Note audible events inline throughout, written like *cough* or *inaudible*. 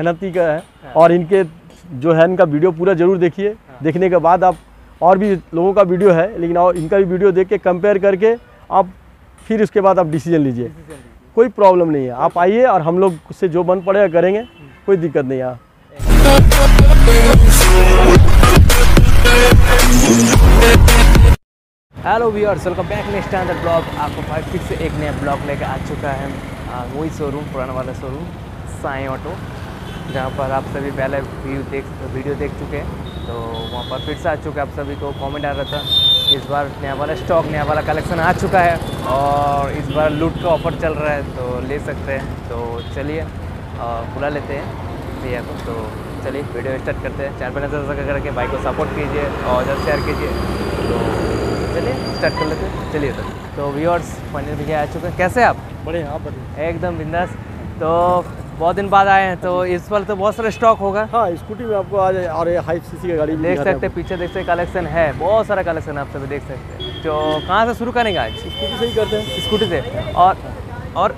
मेहनती का है और इनके जो है इनका वीडियो पूरा ज़रूर देखिए। देखने के बाद आप और भी लोगों का वीडियो है लेकिन और इनका भी वीडियो देख के कंपेयर करके आप फिर उसके बाद आप डिसीज़न लीजिए। कोई प्रॉब्लम नहीं है। आप आइए और हम लोग से जो बन पड़ेगा करेंगे कोई दिक्कत नहीं है। Hello viewers welcome back next time blog आपको भाई फिर से एक नया ब्लॉग लेकर आ चुका है। वही शोरूम पुराना वाला शोरूम साई ऑटो जहाँ पर आप सभी पहले व्यू देख वीडियो देख चुके हैं तो वहाँ पर फिर से आ चुके आप सभी को कमेंट आ रहा था इस बार नया वाला स्टॉक नया वाला कलेक्शन आ चुका है और इस बार लूट का ऑफ़र चल रहा है तो ले सकते हैं। तो चलिए बुला लेते हैं भैया को तो चलिए वीडियो स्टार्ट करते हैं। चैनल पर नज़र करके भाई को सपोर्ट कीजिए और ज़्यादा शेयर कीजिए तो चलिए स्टार्ट कर लेते हैं। चलिए तो तो व्यूअर्स फाइनल भैया आ चुके हैं? कैसे आप? बड़े आप बताइए। एकदम बिंदास। तो बहुत दिन बाद आए हैं तो इस पर तो बहुत सारा स्टॉक होगा। हाँ स्कूटी में आपको आज और ये हाई सीसी की गाड़ी देख सकते हैं पीछे देख सकते कलेक्शन है बहुत सारा कलेक्शन आप सभी देख सकते हैं। तो कहाँ से शुरू करेंगे आज? स्कूटी से ही करते हैं। स्कूटी से। और और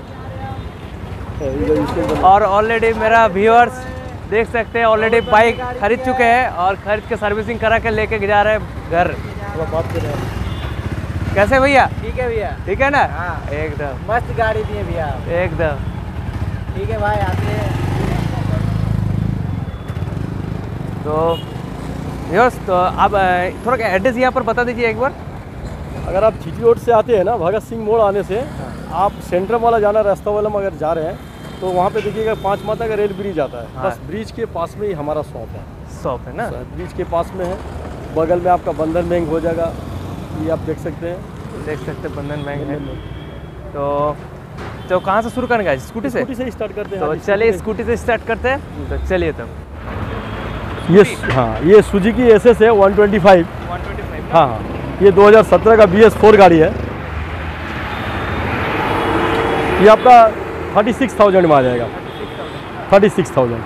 अंदर- और ऑलरेडी मेरा व्यूअर्स देख सकते हैं ऑलरेडी बाइक खरीद चुके हैं और खरीद के सर्विसिंग करा के लेके जा रहे हैं घर। बात कर रहे हैं। कैसे भैया? ठीक है भैया। ठीक है ना? हाँ। एकदम। मस्त गाड़ी दी है भैया। एकदम। ठीक है भाई आते हैं। तो यस तो आप थोड़ा एड्रेस यहाँ पर बता दीजिए एक बार। अगर आप जीटी रोड से आते हैं ना भगत सिंह मोड़ आने से आप सेंट्रल वाला जाना रास्ता वाला में अगर जा रहे हैं तो वहाँ पे देखिएगा पाँच माता का रेल ब्रिज आता है। हाँ। बस ब्रिज के पास में ही हमारा शॉप है। शॉप है ना? ब्रिज के पास में है। बगल में आपका बंधन बैंक हो जाएगा। ये आप देख सकते हैं। देख सकते हैं बंधन बैंक है। बंधन बैंक। तो तो कहाँ से शुरू करेंगे आज स्कूटी से? स्कूटी से स्टार्ट करते हैं तो हाँ, चलिए स्कूटी से। स्टार्ट करते हैं। तो चलिए तब ये हाँ ये सुजुकी एस एस है 125 125 हाँ हाँ। ये 2017 का बी एस फोर गाड़ी है। ये आपका थर्टी सिक्स थाउज़ेंड में आ जाएगा। Thirty six thousand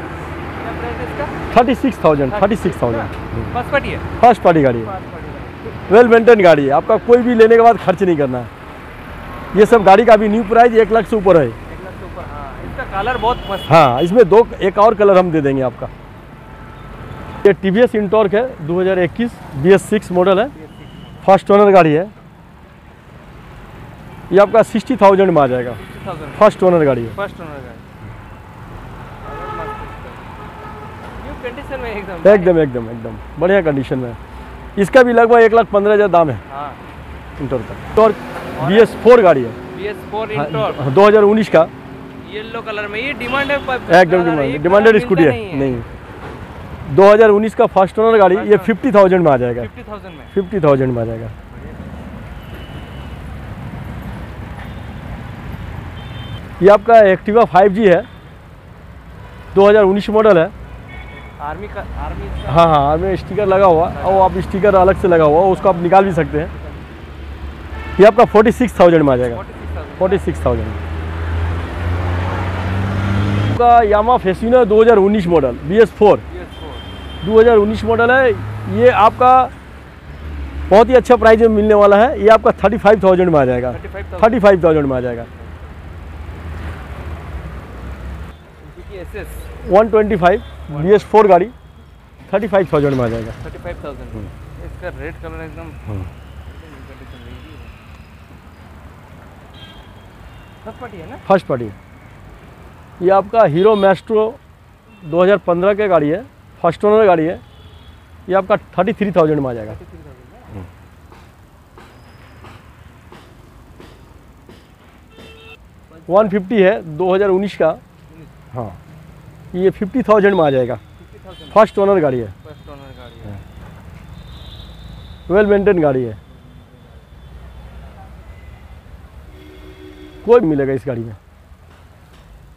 thirty six thousand thirty six thousand first party गाड़ी है। वेल मेंटेन गाड़ी है। आपका कोई भी लेने के बाद खर्च नहीं करना है। ये सब गाड़ी का अभी न्यू प्राइस एक लाख से ऊपर है। एक लाख से ऊपर हाँ। इसका कलर बहुत मस्त हाँ। इसमें दो एक और कलर हम दे देंगे आपका। ये टी वी एस इंटॉर्क है 2021 बी एस सिक्स मॉडल है। फ़र्स्ट ओनर गाड़ी है। ये आपका सिक्सटी थाउज़ेंड में आ जाएगा। फ़र्स्ट ओनर गाड़ी है। फ़र्स्ट ओनर में एकदम। एकदम एकदम बढ़िया कंडीशन में। इसका भी लगभग एक लाख पंद्रह हज़ार दाम है। हाँ। इंटॉर्क का। बी एस फोर गाड़ी है। बी एस फोर दो हज़ार उन्नीस का। येलो कलर में। ये डिमांड है एकदम डिमांड डिमांडेड स्कूटी है नहीं 2019 का फ़र्स्ट ओनर गाड़ी ये फिफ्टी थाउज़ेंड में आ जाएगा। 50,000 में। फिफ्टी थाउज़ेंड में आ जाएगा। ये आपका एक्टिवा 5G है। 2019 मॉडल है। आर्मी का आर्मी हाँ हाँ इसमें स्टिकर लगा हुआ। है और आप स्टिकर अलग से लगा हुआ उसको आप निकाल भी सकते हैं। ये आपका फोर्टी सिक्स थाउज़ेंड में आ जाएगा। 46,000 फोर्टी सिक्स थाउज़ेंड आपका Yamaha Fascino 2019 model B S four BS4 2019 model है ये आपका बहुत ही अच्छा प्राइस में मिलने वाला है ये आपका थर्टी फाइव थाउज़ेंड में आ जाएगा। 35,000 थर्टी फाइव थाउज़ेंड में आ जाएगा। One twenty five B S four गाड़ी थर्टी फाइव थाउज़ेंड में आ जाएगा। 35,000 इसका रेड कलर एकदम फ़र्स्ट पार्टी है ना? फ़र्स्ट पार्टी ये आपका हीरो मैस्ट्रो 2015 के गाड़ी है फ़र्स्ट ओनर गाड़ी है। ये आपका थर्टी थ्री थाउज़ेंड में आ जाएगा। वन फिफ्टी है 2019 का। हाँ। ये फिफ्टी थाउज़ेंड में आ जाएगा। फ़र्स्ट ओनर गाड़ी है। फ़र्स्ट ओनर गाड़ी है। वेल मेंटेन गाड़ी है। कोई भी मिलेगा इस गाड़ी में।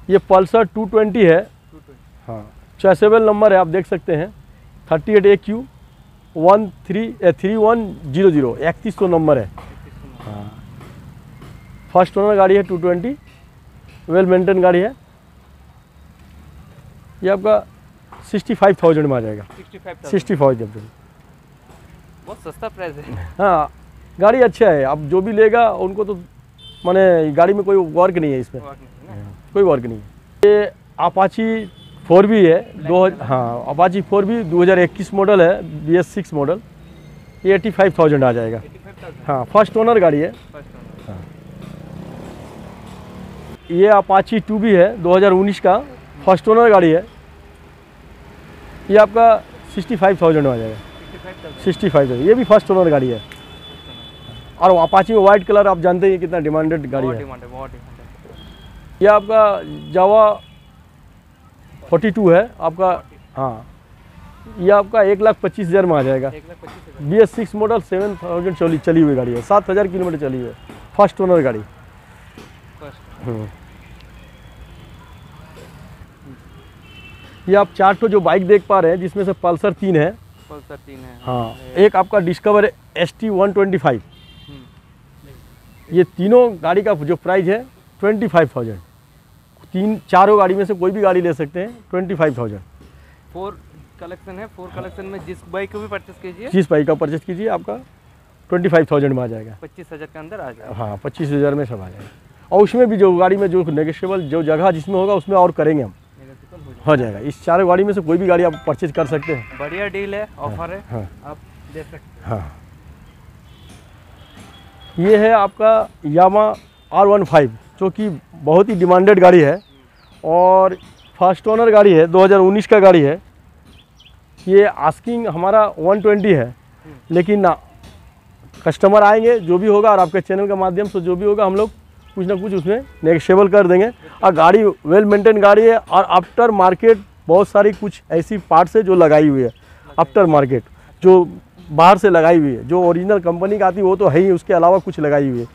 ये पल्सर 220 है। 220 हाँ चॉइसेबल नंबर है आप देख सकते हैं। Thirty eight A Q one three three one zero zero इकतीस सौ नंबर है। हाँ। फ़र्स्ट ओनर गाड़ी है टू ट्वेंटी वेल मेंटेन गाड़ी है। ये आपका सिक्सटी फाइव थाउज़ेंड में आ जाएगा। 65,000 सिक्सटी फाइव थाउज़ेंड बहुत सस्ता प्राइस है। हाँ गाड़ी अच्छा है। अब जो भी लेगा उनको तो माने गाड़ी में कोई वर्क नहीं है इसमें। है कोई वर्क नहीं है। ये अपाची फोर बी है दो हाँ अपाची फोर हज़ार इक्कीस मॉडल है बी एस सिक्स मॉडल ये एटी फाइव थाउज़ेंड आ जाएगा। हाँ फ़र्स्ट ओनर गाड़ी है। ओनर ये अपाची टू बी है 2019 का। फ़र्स्ट ओनर गाड़ी है। ये आपका 65,000 में आ जाएगा। सिक्सटी फाइव 65,000 ये भी फ़र्स्ट ओनर गाड़ी है। और अपाची में वाइट कलर आप जानते हैं कितना डिमांडेड गाड़ी है। ये आपका जावा 42 है आपका हाँ। ये आपका एक लाख पच्चीस हज़ार में आ जाएगा। B S six model seven thousand चली चली हुई गाड़ी है। सात हज़ार किलोमीटर चली हुई है। फ़र्स्ट ओनर गाड़ी। हम्म। ये आप चार ठो जो बाइक देख पा रहे हैं जिसमें से पल्सर तीन है। पल्सर तीन है। हाँ। एक आपका Discover S T one twenty five. ये तीनों गाड़ी का जो प्राइस है ट्वेंटी फाइव थाउज़ेंड तीन चारों गाड़ी में से कोई भी गाड़ी ले सकते हैं twenty five thousand four collection है फोर कलेक्शन में जिस बाइक को भी परचेस कीजिए। जिस बाइक का परचेज कीजिए आपका ट्वेंटी फाइव थाउज़ेंड में आ जाएगा। पच्चीस हज़ार के अंदर आ जाएगा। हाँ पच्चीस हज़ार में सब आ जाएगा। और उसमें भी जो गाड़ी में जो नेगोशियबल जो जगह जिसमें होगा उसमें और करेंगे हम। हो हो जाएगा। इस चारों गाड़ी में से कोई भी गाड़ी आप परचेज कर सकते हैं। बढ़िया डील है ऑफ़र है। हाँ। आप दे सकते हैं। हाँ। ये है आपका यामा आर वन फाइव, जो कि बहुत ही डिमांडेड गाड़ी है और फ़र्स्ट ओनर गाड़ी है 2019 का गाड़ी है। ये आस्किंग हमारा 120 है, लेकिन ना कस्टमर आएँगे, जो भी होगा और आपके चैनल के माध्यम से जो भी होगा, हम लोग कुछ ना कुछ उसमें नेगोशियबल कर देंगे। और गाड़ी वेल मेंटेन गाड़ी है और आफ्टर मार्केट बहुत सारी कुछ ऐसी पार्ट्स है जो लगाई हुई है आफ्टर मार्केट जो बाहर से लगाई हुई है। जो ओरिजिनल कंपनी का आती है वो तो है ही उसके अलावा कुछ लगाई हुई है।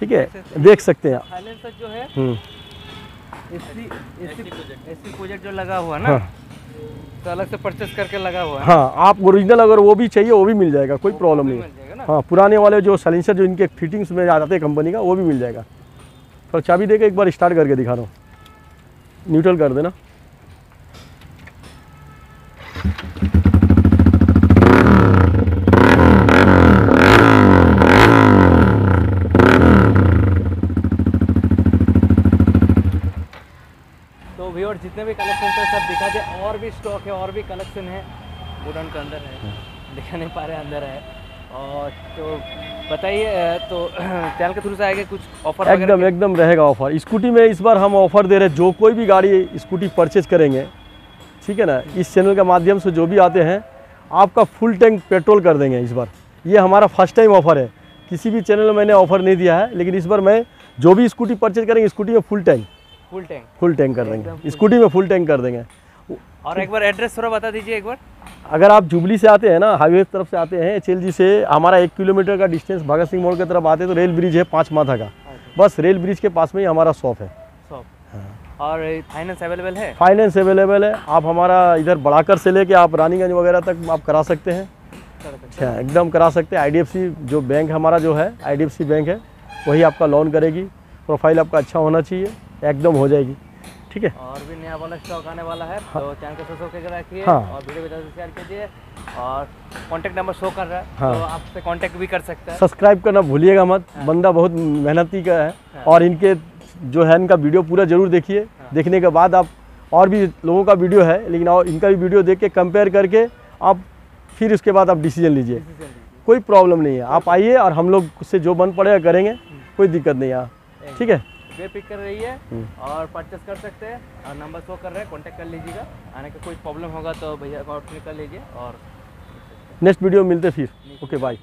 ठीक है? देख सकते हैं आप। जो है हम्म, एसी एसी एसी प्रोजेक्ट जो लगा हुआ ना हाँ। तो अलग से परचेस करके लगा हुआ है। हाँ आप ओरिजिनल अगर वो भी चाहिए वो भी मिल जाएगा कोई प्रॉब्लम नहीं। है हाँ पुराने वाले जो सलेंसर जो इनके फिटिंग्स में आ जाते हैं कंपनी का वो भी मिल जाएगा। पर चाबी देकर एक बार स्टार्ट करके दिखा रहा हूँ। न्यूट्रल कर देना। तो व्यूअर जितने भी कलेक्शन थे सब दिखा दे और भी स्टॉक है और भी कलेक्शन है। वुडन के अंदर है दिखा नहीं पा रहे अंदर है। और तो बताइए तो *clears throat* चैनल के थ्रू से आएगा कुछ ऑफ़र एकदम एकदम रहेगा ऑफ़र स्कूटी में इस बार हम ऑफ़र दे रहे हैं जो कोई भी गाड़ी स्कूटी परचेज करेंगे ठीक है ना? इस चैनल के माध्यम से जो भी आते हैं आपका फुल टैंक पेट्रोल कर देंगे इस बार। ये हमारा फ़र्स्ट टाइम ऑफ़र है। किसी भी चैनल में मैंने ऑफ़र नहीं दिया है लेकिन इस बार मैं जो भी स्कूटी परचेज करेंगे स्कूटी में full tank full tank. Full tank कर देंगे। स्कूटी में फुल टैंक कर देंगे। और एक बार एड्रेस थोड़ा बता दीजिए एक बार। अगर आप जुबली से आते हैं ना हाईवे की तरफ़ से आते हैं एच से हमारा एक किलोमीटर का डिस्टेंस भगत सिंह मोड़ की तरफ़ आते हैं तो रेल ब्रिज है पाँच माथा का। बस रेल ब्रिज के पास में ही हमारा शॉप है। शॉप। और फाइनेंस अवेलेबल है? फाइनेंस अवेलेबल है। आप हमारा इधर बढ़ाकर से लेके आप रानीगंज वगैरह तक आप करा सकते हैं। अच्छा एकदम करा सकते हैं। आईडीएफसी जो बैंक हमारा जो है आईडीएफसी बैंक है वही आपका लोन करेगी। प्रोफ़ाइल आपका अच्छा होना चाहिए। एकदम हो जाएगी ठीक है और भी नया वाला स्टॉक आने वाला है हाँ। तो चैनल को सब्सक्राइब करके रखिए हाँ। और वीडियो को ज़्यादा से शेयर कीजिए और कांटेक्ट नंबर शो कर रहा है हाँ। तो आपसे कांटेक्ट भी कर सकता है सब्सक्राइब करना भूलिएगा मत हाँ। बंदा बहुत मेहनती का है हाँ। और इनके जो है इनका वीडियो पूरा ज़रूर देखिए हाँ। देखने के बाद आप और भी लोगों का वीडियो है लेकिन और इनका भी वीडियो देख के कंपेयर करके आप फिर उसके बाद आप डिसीज़न लीजिए लीजिए। कोई प्रॉब्लम नहीं है आप आइए और हम लोग उससे जो बन पड़ेगा करेंगे कोई दिक्कत नहीं है ठीक है बेफिक्र है और परचेस कर सकते हैं। और नंबर शो कर रहे हैं कॉन्टेक्ट कर लीजिएगा। आने का कोई प्रॉब्लम होगा तो भैया कॉल कर लीजिए और नेक्स्ट वीडियो मिलते फिर। Okay bye